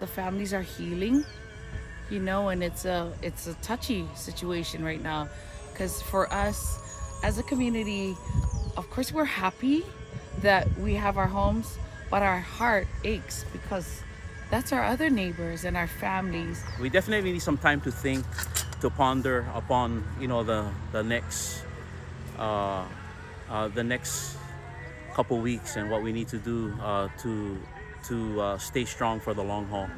the families are healing, you know, and it's a it's a touchy situation right now because for us as a community, of course we're happy that we have our homes, but our heart aches because that's our other neighbors and our families. We definitely need some time to think, to ponder upon you know the the next uh, uh, the next couple weeks and what we need to do uh, to to uh, stay strong for the long haul.